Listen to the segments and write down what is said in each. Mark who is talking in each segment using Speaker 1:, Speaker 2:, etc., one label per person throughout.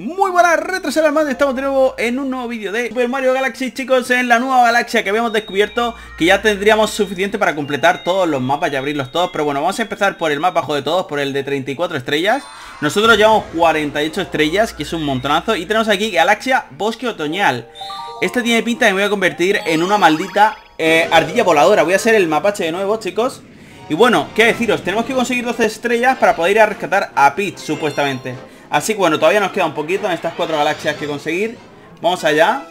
Speaker 1: Muy buenas retrasadas más, estamos de nuevo en un nuevo vídeo de Super Mario Galaxy chicos En la nueva galaxia que habíamos descubierto Que ya tendríamos suficiente para completar todos los mapas y abrirlos todos. Pero bueno, vamos a empezar por el más bajo de todos, por el de 34 estrellas. Nosotros llevamos 48 estrellas, que es un montonazo. Y tenemos aquí Galaxia Bosque Otoñal. Este tiene pinta de me voy a convertir en una maldita eh, ardilla voladora. Voy a hacer el mapache de nuevo chicos. Y bueno, qué deciros, tenemos que conseguir 12 estrellas para poder ir a rescatar a Peach supuestamente Así que bueno, todavía nos queda un poquito en estas cuatro galaxias que conseguir. Vamos allá.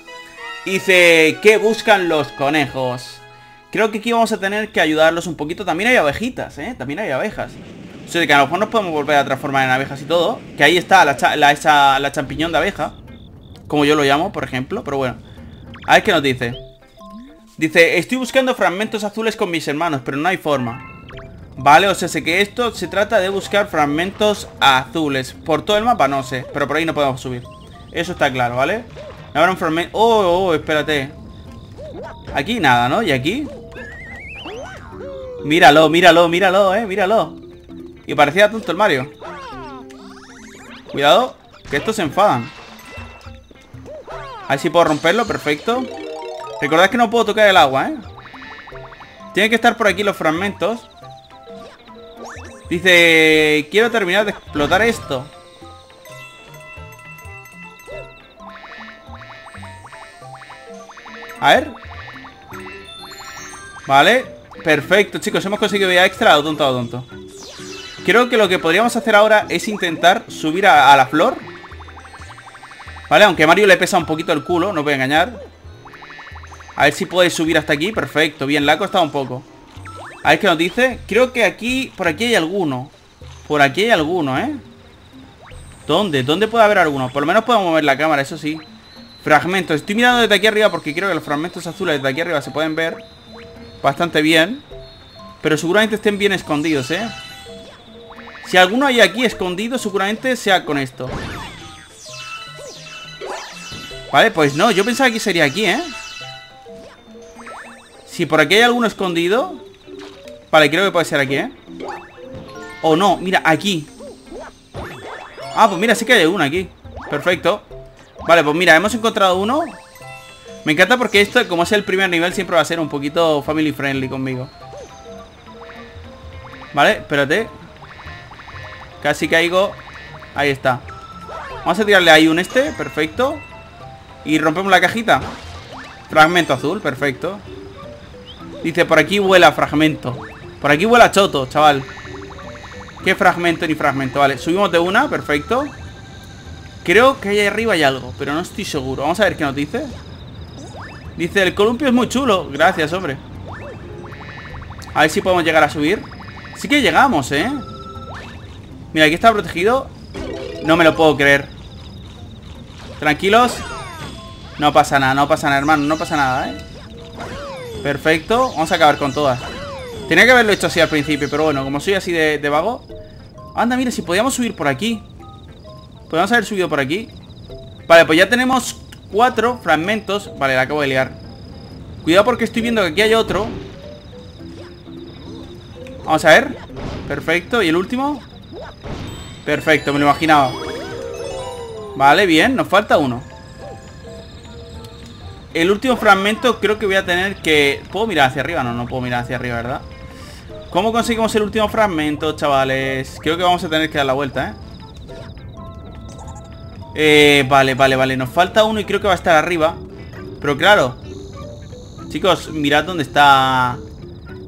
Speaker 1: Dice, ¿qué buscan los conejos? Creo que aquí vamos a tener que ayudarlos un poquito. También hay abejitas, ¿eh? También hay abejas. O sea, que a lo mejor nos podemos volver a transformar en abejas y todo. Que ahí está la, la, la champiñón de abeja. Como yo lo llamo, por ejemplo. Pero bueno. A ver qué nos dice. Dice, estoy buscando fragmentos azules con mis hermanos, pero no hay forma. Vale, o sea, sé que esto se trata de buscar fragmentos azules. Por todo el mapa no sé, pero por ahí no podemos subir. Eso está claro, ¿vale? Ahora un fragmento... Oh, oh, oh, espérate. Aquí nada, ¿no? ¿Y aquí? Míralo, míralo, míralo, eh, míralo. Y parecía tonto el Mario. Cuidado, que estos se enfadan. A ver si puedo romperlo, perfecto. Recordad que no puedo tocar el agua, ¿eh? Tienen que estar por aquí los fragmentos. Dice, quiero terminar de explotar esto. A ver. Vale. Perfecto, chicos. Hemos conseguido ya extra o tonto o tonto. Creo que lo que podríamos hacer ahora es intentar subir a, la flor. Vale, aunque a Mario le pesa un poquito el culo, no voy a engañar. A ver si puede subir hasta aquí. Perfecto, bien, le ha costado un poco. A ver qué nos dice. Creo que aquí, por aquí hay alguno. Por aquí hay alguno, ¿eh? ¿Dónde? ¿Dónde puede haber alguno? Por lo menos podemos mover la cámara, eso sí. Fragmentos. Estoy mirando desde aquí arriba porque creo que los fragmentos azules desde aquí arriba se pueden ver bastante bien. Pero seguramente estén bien escondidos, ¿eh? Si alguno hay aquí escondido, seguramente sea con esto. Vale, pues no, yo pensaba que sería aquí, ¿eh? Si por aquí hay alguno escondido Vale, creo que puede ser aquí, ¿eh? O no, mira, aquí. Ah, pues mira, sí que hay uno aquí. Perfecto. Vale, pues mira, hemos encontrado uno. Me encanta porque esto, como es el primer nivel Siempre va a ser un poquito family friendly conmigo. Vale, espérate. Casi caigo. Ahí está. Vamos a tirarle ahí un este, perfecto. Y rompemos la cajita. Fragmento azul, perfecto. Dice, por aquí vuela fragmento por aquí vuela choto, chaval. ¿Qué fragmento ni fragmento? Vale, subimos de una, perfecto. Creo que ahí arriba hay algo Pero no estoy seguro. Vamos a ver qué nos dice. Dice, el columpio es muy chulo. Gracias, hombre. A ver si podemos llegar a subir. Sí que llegamos, ¿eh? Mira, aquí está protegido. No me lo puedo creer. Tranquilos. No pasa nada, no pasa nada, hermano No pasa nada, ¿eh? Perfecto. Vamos a acabar con todas Tenía que haberlo hecho así al principio, pero bueno, como soy así de, vago Anda, mira, si podíamos subir por aquí. Podríamos haber subido por aquí. Vale, pues ya tenemos cuatro fragmentos. Vale, la acabo de liar. Cuidado porque estoy viendo que aquí hay otro. Vamos a ver. Perfecto, ¿y el último? Perfecto, me lo imaginaba. Vale, bien, nos falta uno. El último fragmento creo que voy a tener que... ¿Puedo mirar hacia arriba? No, no puedo mirar hacia arriba, ¿verdad? ¿Cómo conseguimos el último fragmento, chavales? Creo que vamos a tener que dar la vuelta, ¿eh? ¿eh? vale, vale, vale Nos falta uno y creo que va a estar arriba Pero claro Chicos, mirad dónde está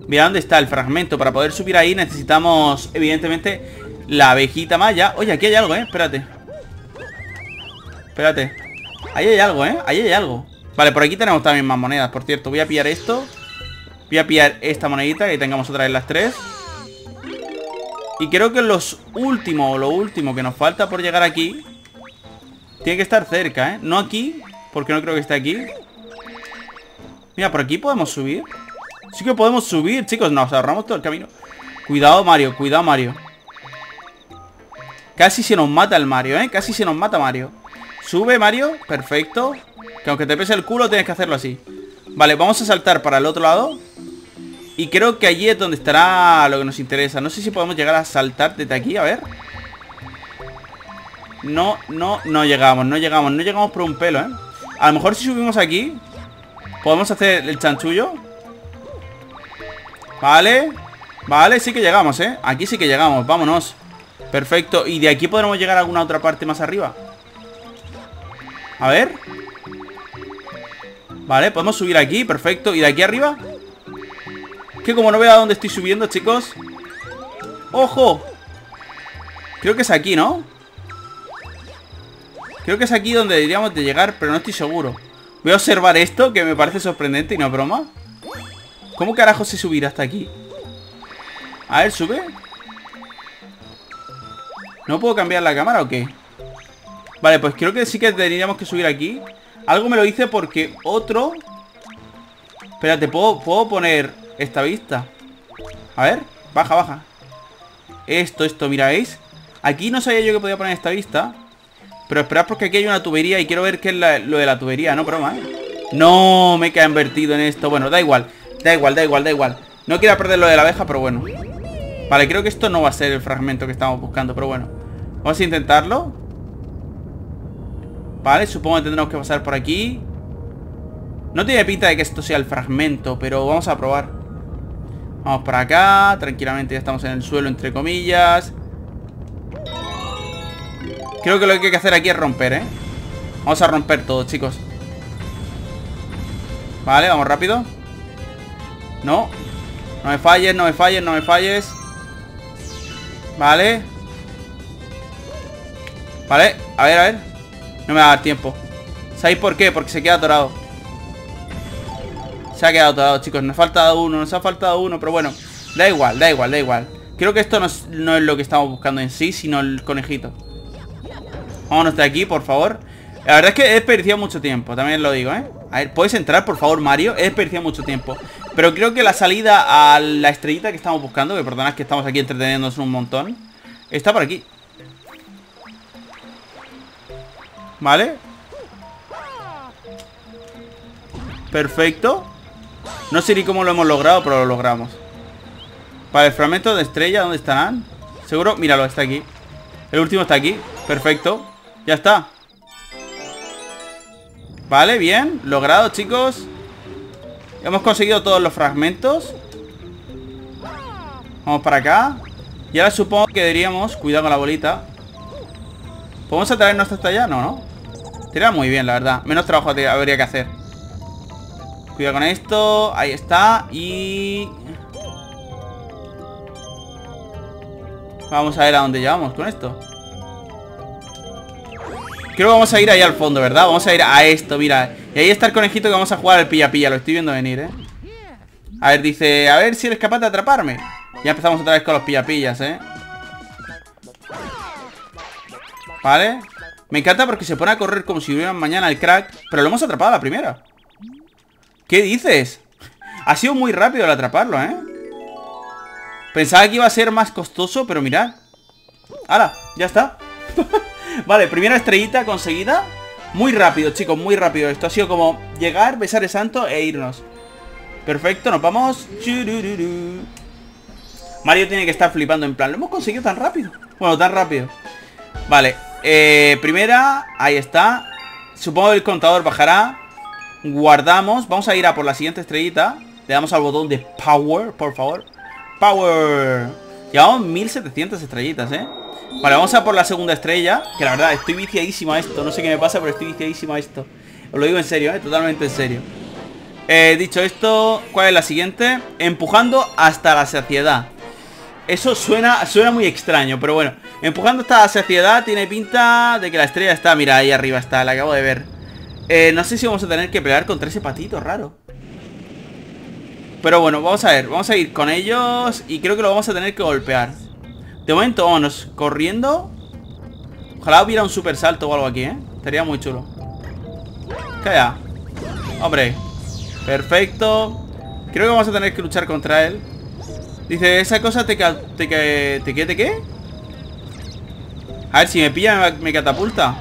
Speaker 1: Mirad dónde está el fragmento Para poder subir ahí necesitamos, evidentemente La abejita maya Oye, aquí hay algo, ¿eh? Espérate Espérate Ahí hay algo, ¿eh? Ahí hay algo Vale, por aquí tenemos también más monedas, por cierto Voy a pillar esto Voy a pillar esta monedita Que tengamos otra vez las tres. Y creo que los últimos Lo último que nos falta por llegar aquí Tiene que estar cerca, ¿eh? No aquí, porque no creo que esté aquí. Mira, por aquí podemos subir. Sí que podemos subir, chicos Nos ahorramos todo el camino. Cuidado, Mario, cuidado, Mario. Casi se nos mata el Mario, ¿eh? Casi se nos mata Mario. Sube, Mario, perfecto. Que aunque te pese el culo tienes que hacerlo así. Vale, vamos a saltar para el otro lado y creo que allí es donde estará lo que nos interesa. No sé si podemos llegar a saltar desde aquí, a ver. No, no, no llegamos, no llegamos, no llegamos por un pelo, ¿eh? A lo mejor si subimos aquí Podemos hacer el chanchullo Vale Vale, sí que llegamos, ¿eh? Aquí sí que llegamos, vámonos Perfecto, y de aquí podremos llegar a alguna otra parte más arriba A ver Vale, podemos subir aquí, perfecto ¿Y de aquí arriba? Que como no veo a dónde estoy subiendo, chicos ¡Ojo! Creo que es aquí, ¿no? Creo que es aquí donde deberíamos de llegar, pero no estoy seguro Voy a observar esto, que me parece sorprendente y no broma ¿Cómo carajo se subirá hasta aquí? A ver, sube ¿No puedo cambiar la cámara o qué? Vale, pues creo que sí que tendríamos que subir aquí Algo me lo hice porque otro Espérate, ¿puedo, ¿puedo poner esta vista? A ver, baja, baja. Esto, esto, mira, ¿veis? Aquí no sabía yo que podía poner esta vista. Pero esperad porque aquí hay una tubería Y quiero ver qué es lo de la tubería, no broma, ¿eh? No, me he invertido en esto. Bueno, da igual, da igual, da igual, da igual. No quiero perder lo de la abeja, pero bueno. Vale, creo que esto no va a ser el fragmento que estamos buscando Pero bueno. Vamos a intentarlo. Vale, supongo que tendremos que pasar por aquí. No tiene pinta de que esto sea el fragmento Pero vamos a probar Vamos por acá Tranquilamente ya estamos en el suelo, entre comillas. Creo que lo que hay que hacer aquí es romper, ¿eh? Vamos a romper todo, chicos. Vale, vamos rápido. No. No me falles, no me falles, no me falles. Vale. Vale, a ver, a ver. No me va a dar tiempo. ¿Sabéis por qué? Porque se queda atorado Se ha quedado atorado, chicos. Nos ha faltado uno, nos ha faltado uno Pero bueno, da igual, da igual, da igual. Creo que esto no es, lo que estamos buscando en sí Sino el conejito. Vámonos de aquí, por favor. La verdad es que he desperdiciado mucho tiempo También lo digo, ¿eh? A ver, ¿puedes entrar, por favor, Mario? He desperdiciado mucho tiempo. Pero creo que la salida a la estrellita que estamos buscando Que perdonad que estamos aquí entreteniéndonos un montón Está por aquí. ¿Vale? Perfecto No sé ni cómo lo hemos logrado, pero lo logramos Vale, el fragmento de estrella, ¿dónde estarán? Seguro, míralo, está aquí El último está aquí, perfecto Ya está Vale, bien, logrado, chicos Hemos conseguido todos los fragmentos Vamos para acá Y ahora supongo que deberíamos Cuidado con la bolita ¿Podemos atraernos hasta allá? No, ¿no? Sería muy bien, la verdad. Menos trabajo habría que hacer. Cuidado con esto. Ahí está. Y... Vamos a ver a dónde llevamos con esto. Creo que vamos a ir ahí al fondo, ¿verdad? Vamos a ir a esto, mira. Y ahí está el conejito que vamos a jugar al pilla-pilla. Lo estoy viendo venir, ¿eh? A ver, dice... A ver si eres capaz de atraparme. Ya empezamos otra vez con los pilla-pillas, ¿eh? Vale me encanta porque se pone a correr como si hubiera mañana el crack Pero lo hemos atrapado a la primera ¿Qué dices? Ha sido muy rápido el atraparlo, ¿eh? Pensaba que iba a ser más costoso, pero mirad. ¡Hala! Ya está. Vale, primera estrellita conseguida. Muy rápido, chicos, muy rápido Esto. Ha sido como llegar, besar el santo e irnos. Perfecto, nos vamos. Mario tiene que estar flipando en plan Lo hemos conseguido tan rápido Bueno, tan rápido. Vale, eh, primera, ahí está. Supongo que el contador bajará Guardamos, vamos a ir a por la siguiente estrellita. Le damos al botón de Power, por favor. Power. Llevamos 1700 estrellitas, ¿eh? Vale, vamos a por la segunda estrella Que la verdad, estoy viciadísimo a esto. No sé qué me pasa, pero estoy viciadísimo a esto. Os lo digo en serio, ¿eh? Totalmente en serio. Eh, Dicho esto, ¿cuál es la siguiente? Empujando hasta la saciedad. Eso suena, suena muy extraño, pero bueno. Empujando esta saciedad tiene pinta de que la estrella está... Mira, ahí arriba está, la acabo de ver. Eh, no sé si vamos a tener que pelear contra ese patito raro. Pero bueno, vamos a ver. Vamos a ir con ellos y creo que lo vamos a tener que golpear. De momento, vámonos corriendo. Ojalá hubiera un super salto o algo aquí, ¿eh? Estaría muy chulo. Calla. Hombre. Perfecto. Creo que vamos a tener que luchar contra él. Dice, esa cosa te... ¿Te, te, te, te qué? A ver, si me pilla me, catapulta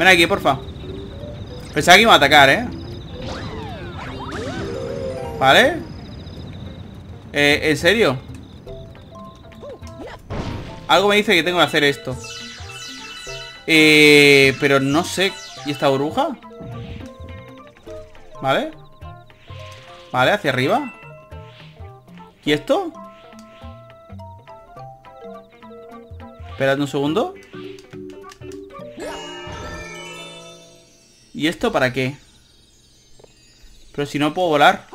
Speaker 1: Ven aquí, porfa Pensaba que iba a atacar, ¿eh? ¿Vale? Eh, ¿En serio? Algo me dice que tengo que hacer esto. Eh, pero no sé. ¿Y esta burbuja? ¿Vale? Vale, hacia arriba. ¿Y esto? Esperad un segundo. ¿Y esto para qué? Pero si no puedo volar.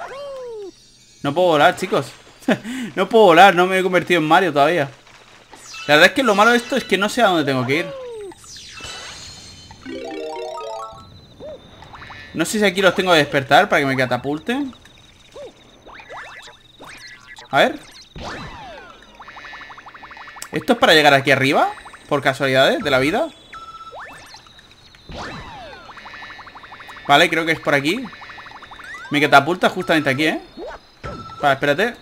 Speaker 1: No puedo volar, chicos. no puedo volar, no me he convertido en Mario todavía. La verdad es que lo malo de esto es que no sé a dónde tengo que ir. No sé si aquí los tengo que despertar para que me catapulten. A ver. ¿Esto es para llegar aquí arriba? Por casualidades de la vida. Vale, creo que es por aquí. Me catapulta justamente aquí, ¿eh? Vale, espérate.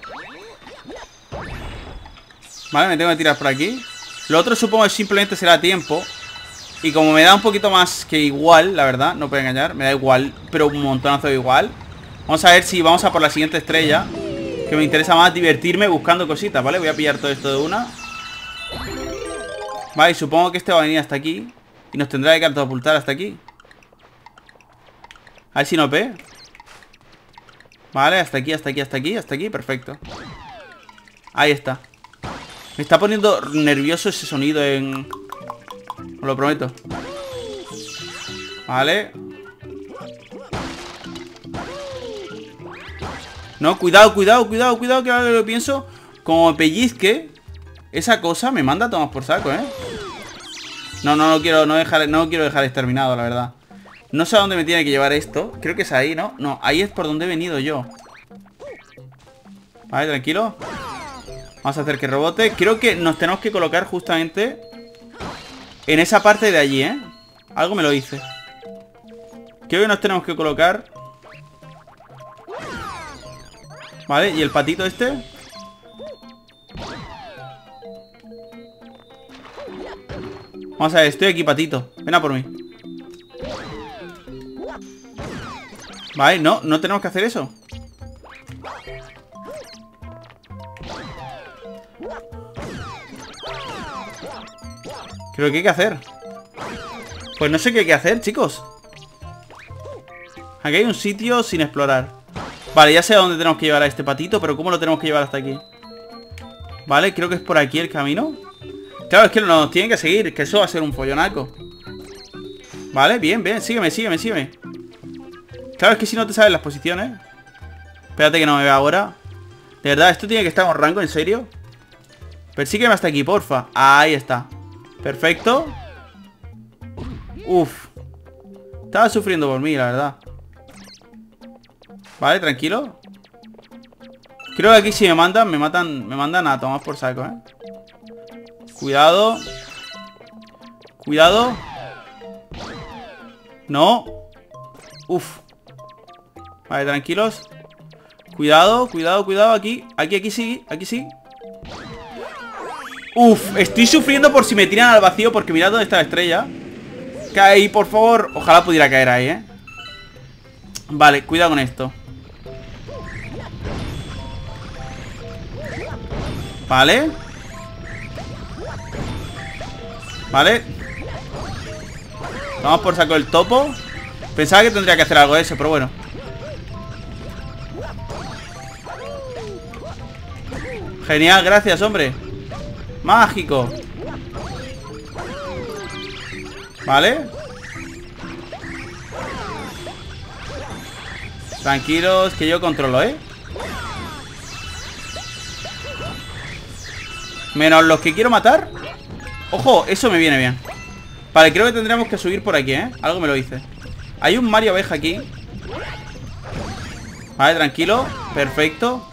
Speaker 1: Vale, me tengo que tirar por aquí. Lo otro supongo que simplemente será tiempo. Y como me da un poquito más que igual, la verdad, no puedo engañar, me da igual, pero un montonazo de igual. Vamos a ver si vamos a por la siguiente estrella. Que me interesa más divertirme buscando cositas, ¿vale? Voy a pillar todo esto de una. Vale, supongo que este va a venir hasta aquí. Y nos tendrá que catapultar hasta aquí. A ver si no ve. Vale, hasta aquí, hasta aquí, hasta aquí, hasta aquí, perfecto. Ahí está. Me está poniendo nervioso ese sonido en... Os lo prometo. Vale. No, cuidado, cuidado, cuidado, cuidado, que ahora lo pienso. Como pellizque, esa cosa me manda a por saco, ¿eh? No, no, no quiero, no dejar, no quiero dejar exterminado, la verdad. No sé a dónde me tiene que llevar esto. Creo que es ahí, ¿no? No, ahí es por donde he venido yo. Vale, tranquilo. Vamos a hacer que rebote. Creo que nos tenemos que colocar justamente en esa parte de allí, ¿eh? Algo me lo dice. Creo que nos tenemos que colocar... Vale, ¿y el patito este? Vamos a ver, estoy aquí, patito. Ven a por mí. Vale, no, no tenemos que hacer eso. Creo que hay que hacer. Pues no sé qué hay que hacer, chicos. Aquí hay un sitio sin explorar. Vale, ya sé a dónde tenemos que llevar a este patito Pero ¿cómo lo tenemos que llevar hasta aquí? Vale, creo que es por aquí el camino. Claro, es que nos tienen que seguir Que eso va a ser un follonaco. Vale, bien, bien, sígueme, sígueme, sígueme Claro, es que si no te sabes las posiciones Espérate que no me vea ahora. De verdad, esto tiene que estar en rango, ¿en serio? Persígueme hasta aquí, porfa. Ahí está. Perfecto. Uf. Estaba sufriendo por mí, la verdad. Vale, tranquilo. Creo que aquí si me mandan Me matan, me mandan a tomar por saco, ¿eh? Cuidado. Cuidado. No. Uf Vale, tranquilos. Cuidado, cuidado, cuidado Aquí, aquí, aquí sí, aquí sí. Uf, estoy sufriendo por si me tiran al vacío Porque mirad dónde está la estrella. Cae ahí, por favor. Ojalá pudiera caer ahí, ¿eh? Vale, cuidado con esto. Vale. Vale. Vamos por saco el topo. Pensaba que tendría que hacer algo de eso, pero bueno Genial, gracias, hombre. Mágico. Vale. Tranquilos, que yo controlo, ¿eh? Menos los que quiero matar. Ojo, eso me viene bien. Vale, creo que tendríamos que subir por aquí, ¿eh? Algo me lo dice. Hay un Mario abeja aquí. Vale, tranquilo. Perfecto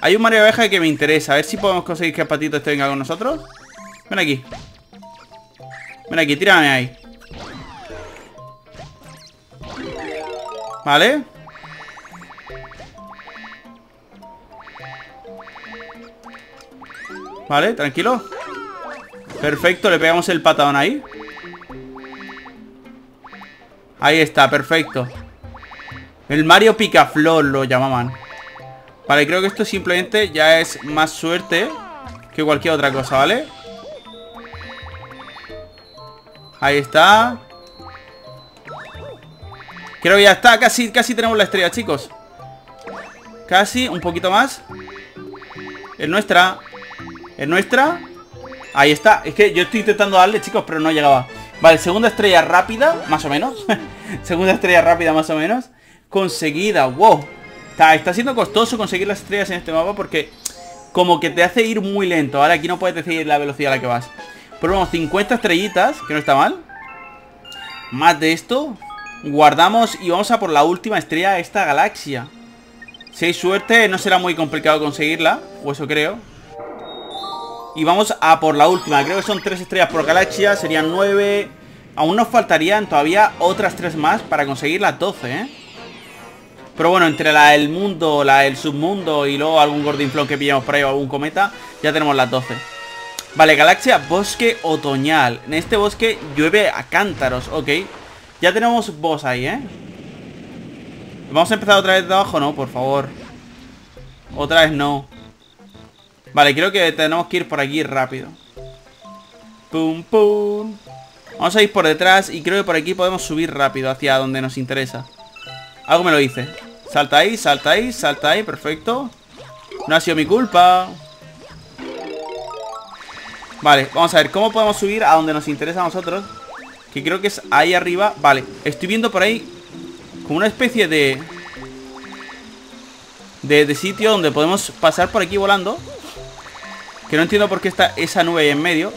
Speaker 1: hay un Mario Abeja que me interesa. A ver si podemos conseguir que el patito este venga con nosotros. Ven aquí. Ven aquí, tírame ahí. Vale. Vale, tranquilo. Perfecto, le pegamos el patadón ahí. Ahí está, perfecto. El Mario Picaflor lo llamaban. Vale, creo que esto simplemente ya es más suerte que cualquier otra cosa, ¿vale? Ahí está. Creo que ya está. Casi, casi tenemos la estrella, chicos. Casi, un poquito más. Es nuestra. Es nuestra. Ahí está. Es que yo estoy intentando darle, chicos, pero no llegaba. Vale, segunda estrella rápida, más o menos. segunda estrella rápida, más o menos. Conseguida. Wow. Está, está siendo costoso conseguir las estrellas en este mapa porque como que te hace ir muy lento. Ahora aquí no puedes decidir la velocidad a la que vas. Pero vamos, 50 estrellitas, que no está mal. Más de esto. Guardamos y vamos a por la última estrella de esta galaxia. Si hay suerte, no será muy complicado conseguirla. O eso creo. Y vamos a por la última. Creo que son tres estrellas por galaxia. Serían nueve. Aún nos faltarían todavía otras tres más para conseguir las 12, ¿eh? Pero bueno, entre la del mundo, la del submundo y luego algún gordinflón que pillamos por ahí o algún cometa, ya tenemos las 12. Vale, galaxia bosque otoñal. En este bosque llueve a cántaros, ok. Ya tenemos boss ahí, ¿eh? Vamos a empezar otra vez de abajo, no, por favor. Otra vez no. Vale, creo que tenemos que ir por aquí rápido. Pum, pum. Vamos a ir por detrás y creo que por aquí podemos subir rápido hacia donde nos interesa. Algo me lo dice. Salta ahí, salta ahí, salta ahí, perfecto. No ha sido mi culpa. Vale, vamos a ver ¿Cómo podemos subir a donde nos interesa a nosotros? Que creo que es ahí arriba. Vale, estoy viendo por ahí Como una especie de de, sitio donde podemos pasar por aquí volando. Que no entiendo por qué está esa nube ahí en medio.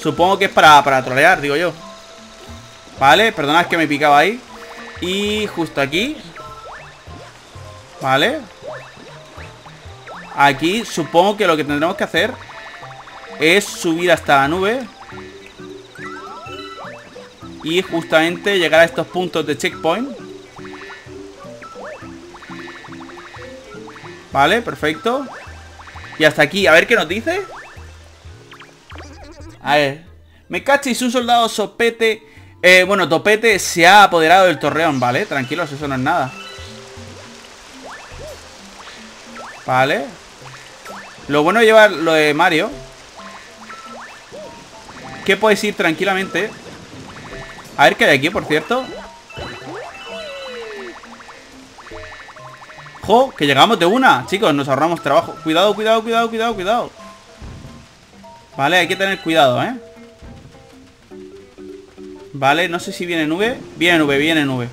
Speaker 1: Supongo que es para, para trolear, digo yo. Vale, perdonad que me picaba ahí. Y justo aquí Vale Aquí supongo que lo que tendremos que hacer Es subir hasta la nube Y justamente llegar a estos puntos de checkpoint. Vale, perfecto. Y hasta aquí, a ver qué nos dice. A ver. Me cachis, un soldado sopete eh, Bueno, topete se ha apoderado del torreón. Vale, tranquilos, eso no es nada Vale. Lo bueno de llevar lo de Mario Que puedes ir tranquilamente. A ver qué hay aquí, por cierto. ¡Jo! Que llegamos de una. Chicos, nos ahorramos trabajo. Cuidado, cuidado, cuidado, cuidado, cuidado. Vale, hay que tener cuidado, ¿eh? Vale, no sé si viene nube. Viene nube, viene nube.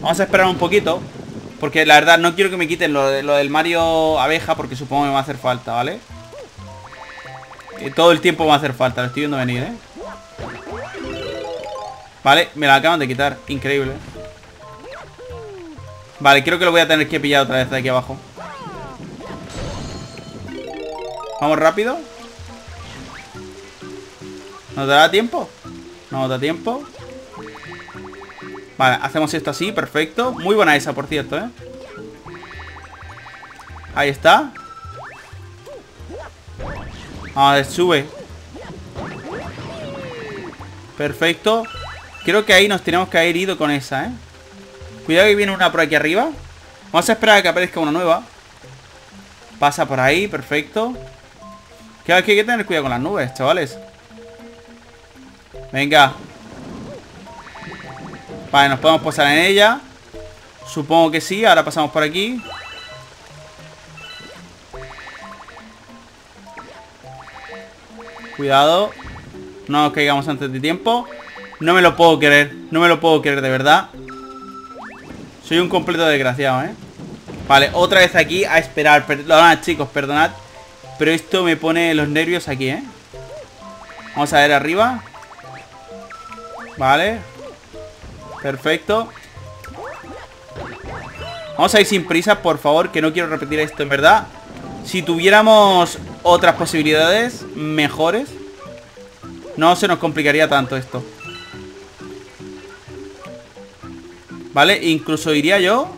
Speaker 1: Vamos a esperar un poquito porque la verdad no quiero que me quiten lo, lo del Mario abeja porque supongo que me va a hacer falta, ¿vale? todo el tiempo me va a hacer falta, lo estoy viendo venir, ¿eh? Vale, me la acaban de quitar, increíble Vale, creo que lo voy a tener que pillar otra vez de aquí abajo Vamos rápido ¿Nos dará tiempo? No nos da tiempo Vale, hacemos esto así, perfecto. Muy buena esa, por cierto, ¿eh? Ahí está. Vamos a ver, sube. Perfecto. Creo que ahí nos tenemos que haber ido con esa, ¿eh? Cuidado que viene una por aquí arriba. Vamos a esperar a que aparezca una nueva. Pasa por ahí, perfecto. Que hay que tener cuidado con las nubes, chavales. Venga Vale, nos podemos posar en ella. Supongo que sí, ahora pasamos por aquí. Cuidado. No nos caigamos antes de tiempo. No me lo puedo querer No me lo puedo querer de verdad. Soy un completo desgraciado, ¿eh? Vale, otra vez aquí a esperar. Perdonad, chicos, perdonad. Pero esto me pone los nervios aquí, ¿eh? Vamos a ver arriba. Vale Perfecto. Vamos a ir sin prisa, por favor Que no quiero repetir esto, en verdad. Si tuviéramos otras posibilidades Mejores No se nos complicaría tanto esto. Vale, incluso iría yo.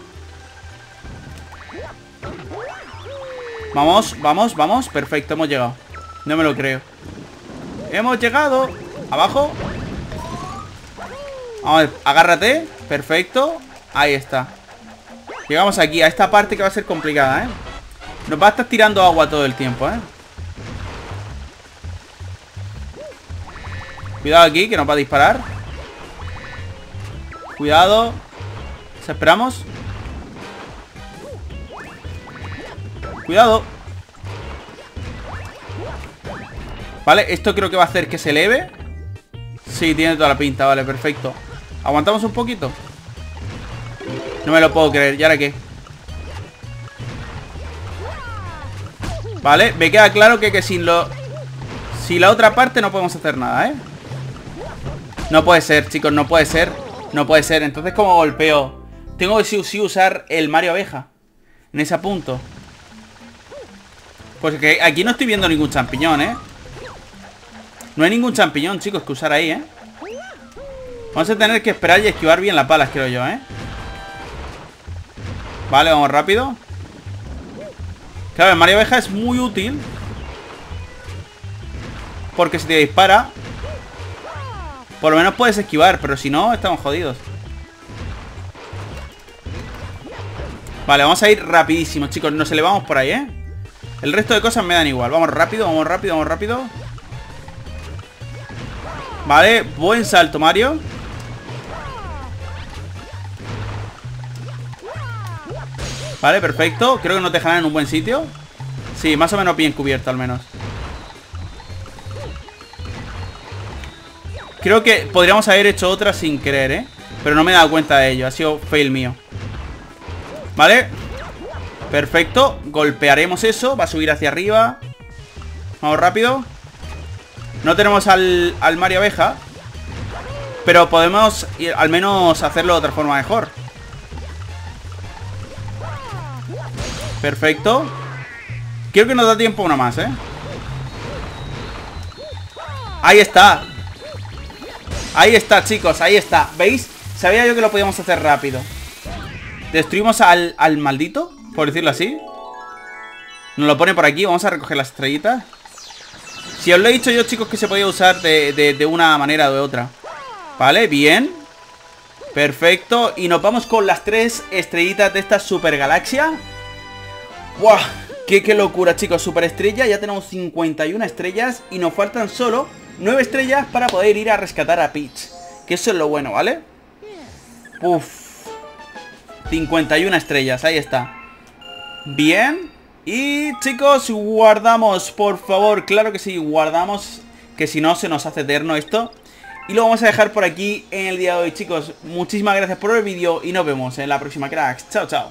Speaker 1: Vamos, vamos, vamos. Perfecto, hemos llegado. No me lo creo. Hemos llegado. Abajo Vamos agárrate Perfecto, ahí está Llegamos aquí, a esta parte que va a ser complicada, ¿eh? Nos va a estar tirando agua todo el tiempo, ¿eh? Cuidado aquí, que nos va a disparar. Cuidado. ¿Se esperamos? Cuidado. Vale, esto creo que va a hacer que se eleve. Sí, tiene toda la pinta, vale, perfecto. ¿Aguantamos un poquito? No me lo puedo creer, ¿y ahora qué? Vale, me queda claro que, que sin lo... Sin la otra parte no podemos hacer nada, ¿eh? No puede ser, chicos, no puede ser No puede ser, entonces ¿cómo golpeo? Tengo que sí, usar el Mario Abeja En ese punto Pues que aquí no estoy viendo ningún champiñón, ¿eh? No hay ningún champiñón, chicos, que usar ahí, ¿eh? Vamos a tener que esperar y esquivar bien las balas, creo yo, ¿eh? Vale, vamos rápido. Claro, el Mario Abeja es muy útil. Porque si te dispara Por lo menos puedes esquivar Pero si no, estamos jodidos. Vale, vamos a ir rapidísimo, chicos. Nos elevamos por ahí, ¿eh? El resto de cosas me dan igual. Vamos rápido, vamos rápido, vamos rápido. Vale, buen salto, Mario Vale, perfecto. Creo que nos dejarán en un buen sitio. Sí, más o menos bien cubierto al menos. Creo que podríamos haber hecho otra sin querer, ¿eh? Pero no me he dado cuenta de ello. Ha sido fail mío. Vale. Perfecto. Golpearemos eso. Va a subir hacia arriba. Vamos rápido. No tenemos al, al Mario Abeja. Pero podemos al menos hacerlo de otra forma mejor Perfecto. Creo que nos da tiempo una más, ¿eh? Ahí está. Ahí está, chicos, ahí está. ¿Veis? Sabía yo que lo podíamos hacer rápido. Destruimos al, al maldito Por decirlo así. Nos lo pone por aquí, vamos a recoger las estrellitas. Si os lo he dicho yo, chicos Que se podía usar de, de, de una manera o de otra. Vale, bien. Perfecto, y nos vamos con las tres estrellitas de esta super galaxia ¡Wow! ¡Qué, qué locura, chicos! Superestrella, ya tenemos 51 estrellas y nos faltan solo 9 estrellas para poder ir a rescatar a Peach. Que eso es lo bueno, ¿vale? Uf. 51 estrellas, ahí está. Bien. Y chicos, guardamos, por favor. Claro que sí, guardamos. Que si no, se nos hace eterno esto. Y lo vamos a dejar por aquí en el día de hoy, chicos. Muchísimas gracias por el vídeo y nos vemos en la próxima, cracks. Chao, chao.